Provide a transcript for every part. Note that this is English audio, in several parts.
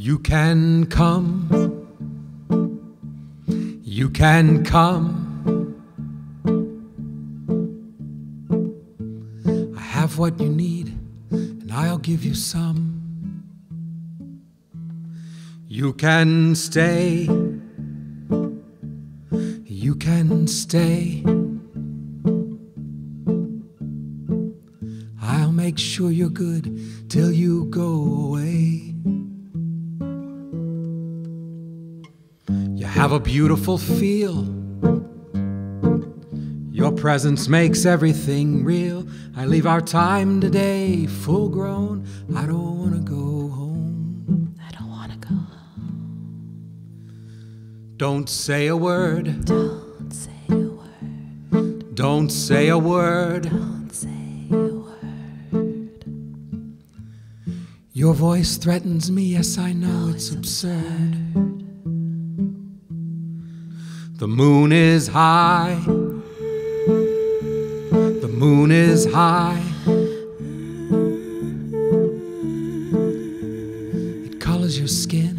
You can come. You can come. I have what you need, and I'll give you some. You can stay. You can stay. I'll make sure you're good till you go have a beautiful feel. Your presence makes everything real. I leave our time today full grown. I don't want to go home. I don't want to go home. Don't say a word. Don't say a word. Don't say a word. Don't say a word. Your voice threatens me. Yes, I know it's absurd. The moon is high. The moon is high. It colors your skin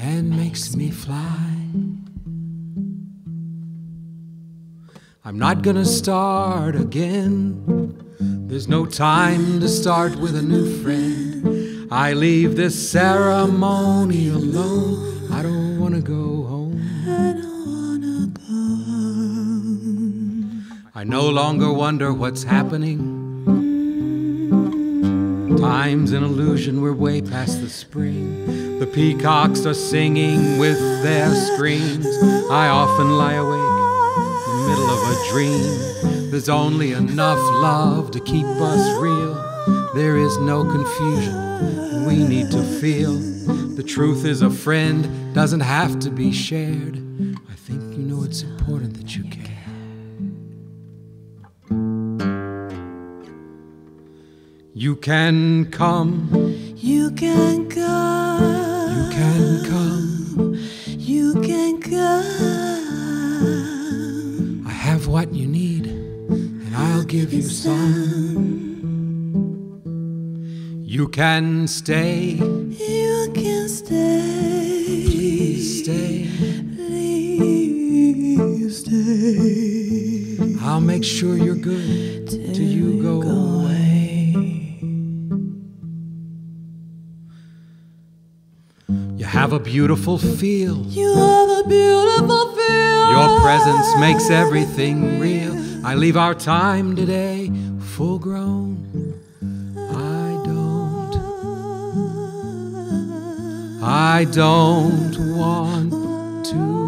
and makes me fly. I'm not gonna start again. There's no time to start with a new friend. I leave this ceremony alone. I don't wanna go home. I no longer wonder what's happening. Time's an illusion, we're way past the spring. The peacocks are singing with their screams. I often lie awake in the middle of a dream. There's only enough love to keep us real. There is no confusion, we need to feel. The truth is, a friend doesn't have to be shared. I think you know it's important that you care. You can come, You can go. you can come. You can go. I have what you need, and I'll give you some. You can stay, You can stay. please stay. Please stay. I'll make sure you're good have a beautiful feel. You have a beautiful feel. Your presence makes everything real. I leave our time today full grown. I don't, I don't want to